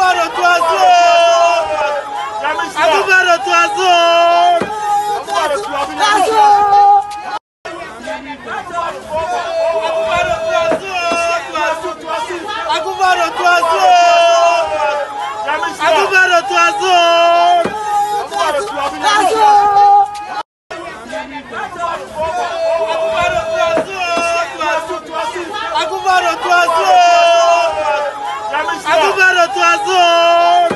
Abubakar Tuazor! Abubakar Tuazor! Abubakar Tuazor! Agbára tó a zó. Agbára Número do azul!